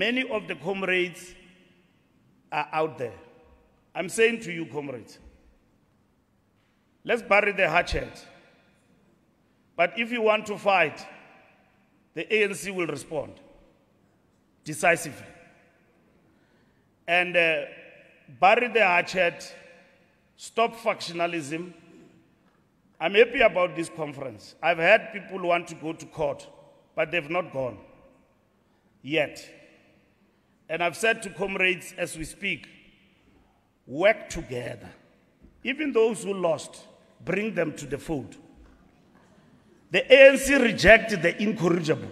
Many of the comrades are out there. I'm saying to you, comrades, let's bury the hatchet. But if you want to fight, the ANC will respond decisively. And uh, bury the hatchet, stop factionalism. I'm happy about this conference. I've had people want to go to court, but they've not gone yet. And I've said to comrades as we speak, work together. Even those who lost, bring them to the fold. The ANC rejected the incorrigible.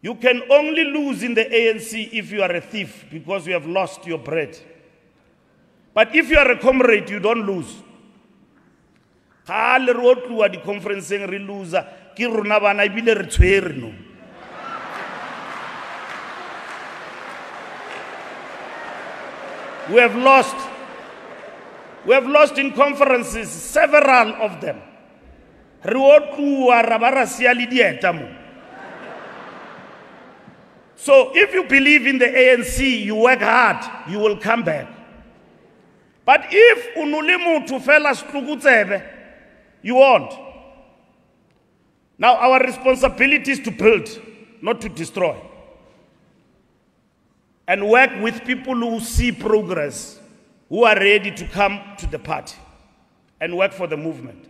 You can only lose in the ANC if you are a thief because you have lost your bread. But if you are a comrade, you don't lose. di-conferenceng re loser ke rona bana re tshwere no we have lost we have lost in conferences several of them. So if you believe in the anc you work hard you will come back. But if o no le motho fela you won't. Now our responsibility is to build not to destroy and work with people who see progress who are ready to come to the party and work for the movement.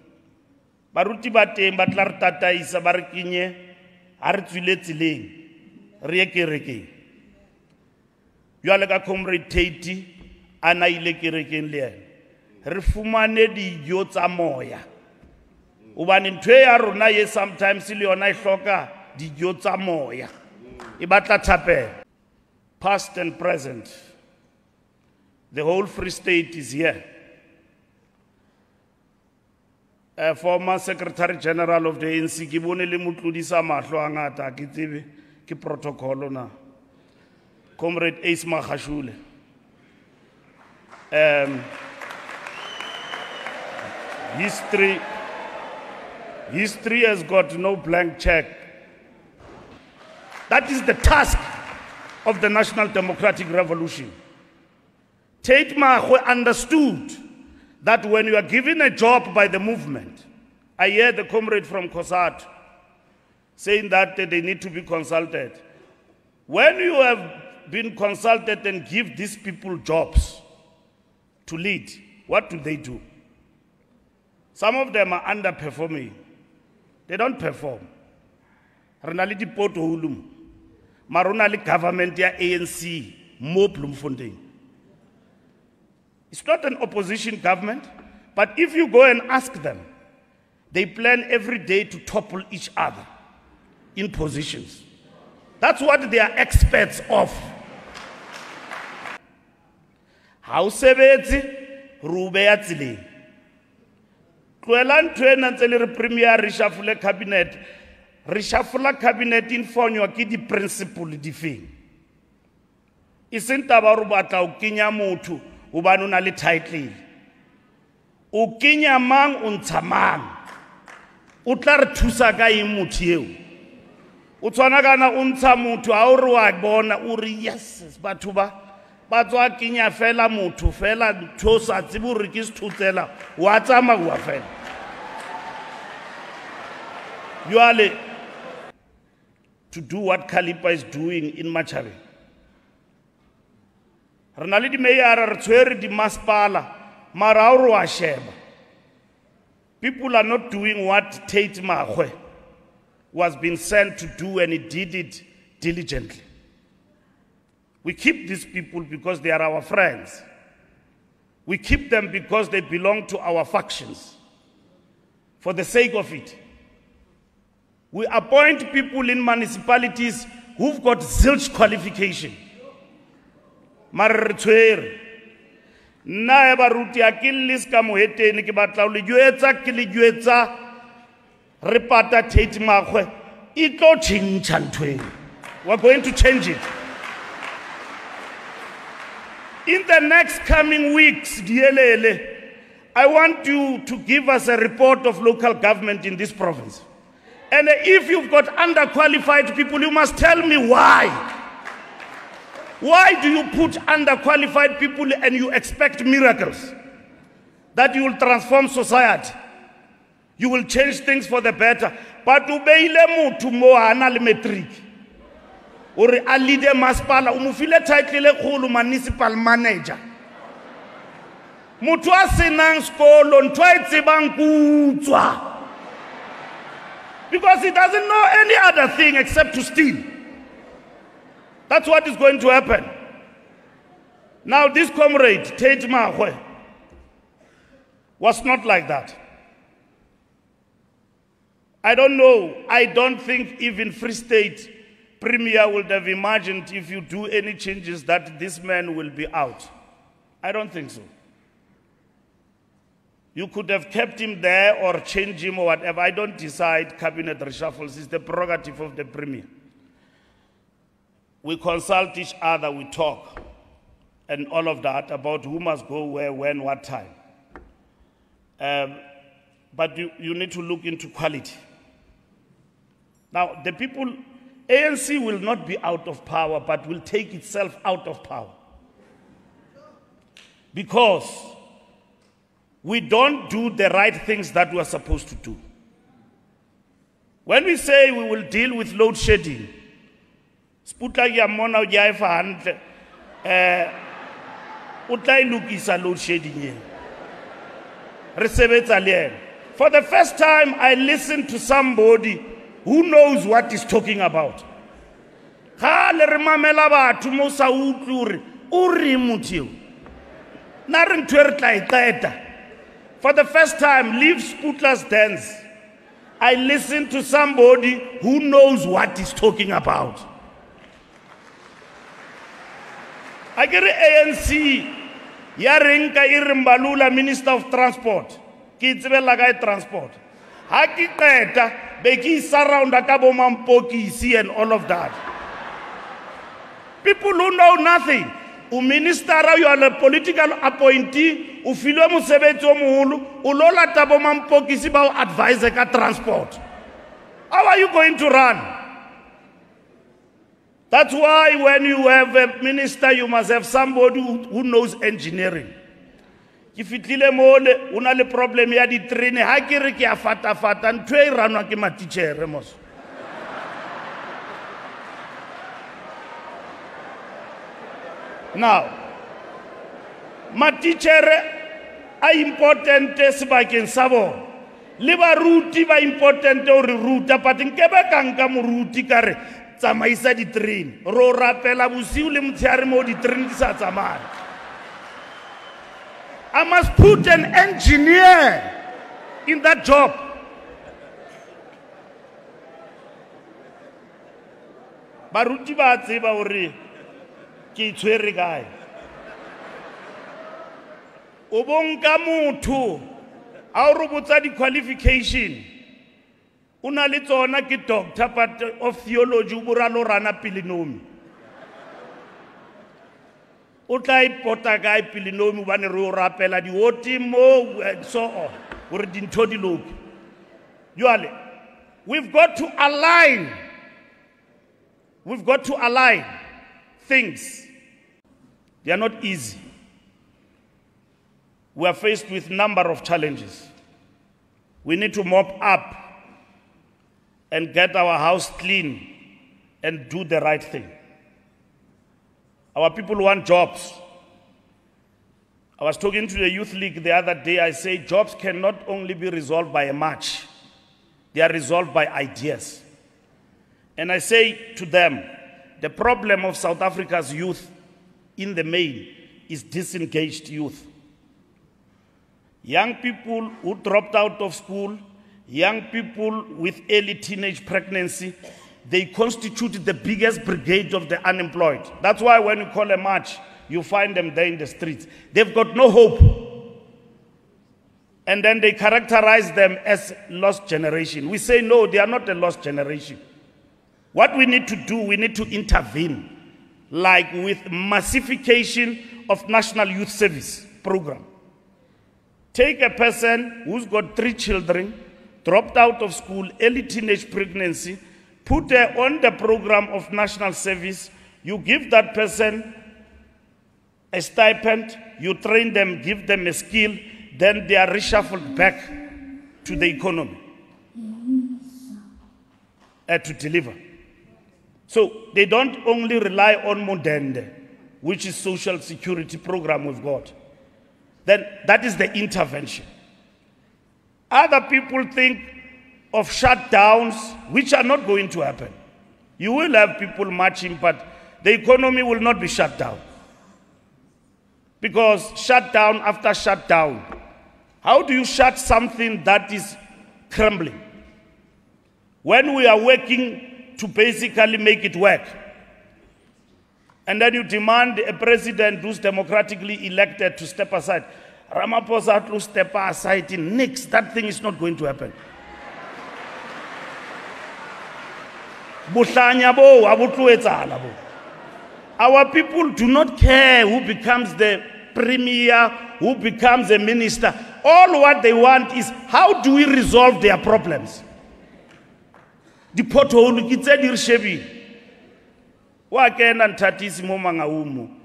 Baruti ba teng ba tla re tataisa ba re kenye ga re tswile tseleng re ye kerekeng. Bjale ka comrade tate a na ile kerekeng le ene re fumane dijo tsa moya. Gobane ntho e ya rona ye sometimes le yona e hloka dijo tsa moya. E batla thapela past and present. The whole free state is here. Uh, former secretary general of the anc ke bone le motlodisa mahlo a ngata protocolo na. Comrade ace magashule um, history history has got no blank check. That is the task of the national democratic revolution. Tate Makgoe understood that when you are given a job by the movement i hear the comrade from cosat saying that they need to be consulted. When you have been consulted and give these people jobs to lead what do they do? Some of them are underperforming. They don't perform. Re na le dipothole mo mara le government ya anc mo bloemfontein. It's not an opposition government but if you go and ask them they plan every day to topple each other in positions. That's what they are experts of. Ha o sebetse re tseleng. Tloela ntho ntse le re premier re shafole cabinet re shafola cabinet e infonywa ke di-principle difeng? E seng taba re batla o kenya motho gobane o na le title. O kenya mang o ntsha mang? O tla re thusa ka eng motho eo? O tshwana kana o ntsha motho ga o re wa bona o re yes batho ba ba tswa kenya fela motho fela ntho sa tsebe gore ke sethotsela wa tsamauwa fela. Jale to do what calipa is doing in machari re na le dimeyara re tshwere dimasepala mara people are not doing what tate Makgoe was being sent to do and he did it diligently we keep these people because they are our friends. We keep them because they belong to our factions. For the sake of it. We appoint people in municipalities who've got zilch qualification. Marretshwere. Nna e baruti a ke le ska moheteni ke batla o le jwetsa ke le jwetsa re pata Tate Mahwe e tlo tšhentšha eo. We're going to change it. In the next coming weeks, Dielele, I want you to give us a report of local government in this province And if you've got underqualified people, you must tell me why. Why do you put underqualified people and you expect miracles? That you will transform society. You will change things for the better. But o beile motho mo a na le re a lead masepala o mo file title kgolo municipal manager. Motho a senang sekolo ntho a e. Because he doesn't know any other thing except to steal. That's what is going to happen. Now, this comrade, Tate Makgoe, was not like that. I don't know. I don't think even Free State Premier would have imagined if you do any changes that this man will be out. I don't think so. You could have kept him there or changed him or whatever. I don't decide cabinet reshuffles. It's the prerogative of the Premier. We consult each other, we talk, and all of that about who must go where, when, what time. Um, but you, you need to look into quality. Now, the people, ANC will not be out of power, but will take itself out of power. Because we don't do the right things that we are supposed to do. When we say we will deal with load shedding, sputla ke a mmona o ja e fa hantle um o tla e load shedding eo re for the first time i listened to somebody who knows what he's talking about. Gale re mamela batho sa utlwe ore o reng motho eo? Nna re ntho e re tla e qeta for the first time leave sputler's dance. I listened to somebody who knows what he's talking about. A ke re anc ya reng ka e re mbalula minister of transport. Ke e tsebelela ka e transport. Ga ke qeta be ke isurrounda ka bomampokisi and all of that. People who know nothing o ministera you are a political appointee o filwe mosebetsi o moholo o lo lata bomampokisi ba o advise ka transport. How are you going to run? That's why when you have a minister, you must have somebody who, knows engineering. ke fitlhile mole o na le problem ya diterene ga ke re ke a fatafata ntho e ranwa ke matitšhere moso now matitšhere a importante sebakeng sa bona le baruti ba importante gore ruta but nkebe ka nka moruti ka re tsamaisa diterene ro rapela bosiu le motshegare mo diterene di sa tsamaye i must put an engineer in that job. Baruti ba tseba gore ke itshwere kae? O bonka motho a o re botsa di-qualification o na le tsona ke doctor but of theology o boralo rana pelenomi. O tla ipota kae pelenomi obane re o rapela dioti mo gore dintho di loke. Jale we've got to align we've got to align things they are not easy we are faced with number of challenges we need to mop up and get our house clean and do the right thing. Our people want jobs. I was talking to the Youth League the other day. I say jobs cannot only be resolved by a march, they are resolved by ideas. And I say to them, the problem of South Africa's youth in the main is disengaged youth. Young people who dropped out of school young people with early teenage pregnancy, they constitute the biggest brigade of the unemployed. That's why when you call a march, you find them there in the streets. They've got no hope. And then they characterize them as lost generation. We say, no, they are not a lost generation. What we need to do, we need to intervene, like with massification of National Youth Service program. Take a person who's got three children, dropped out of school, early teenage pregnancy, put her on the program of national service. You give that person a stipend, you train them, give them a skill, then they are reshuffled back to the economy uh, to deliver. So they don't only rely on Modende, which is social security program we've got. Then that is the intervention. Other people think of shutdowns, which are not going to happen. You will have people marching, but the economy will not be shut down. Because shutdown after shutdown, how do you shut something that is crumbling? When we are working to basically make it work, and then you demand a president who's democratically elected to step aside. Ramaphosa to step aside in nix. That thing is not going to happen. Our people do not care who becomes the premier, who becomes a minister. All what they want is how do we resolve their problems? di-pothole ke tse di re shebile. O a kena nthatisi mo mangaung mo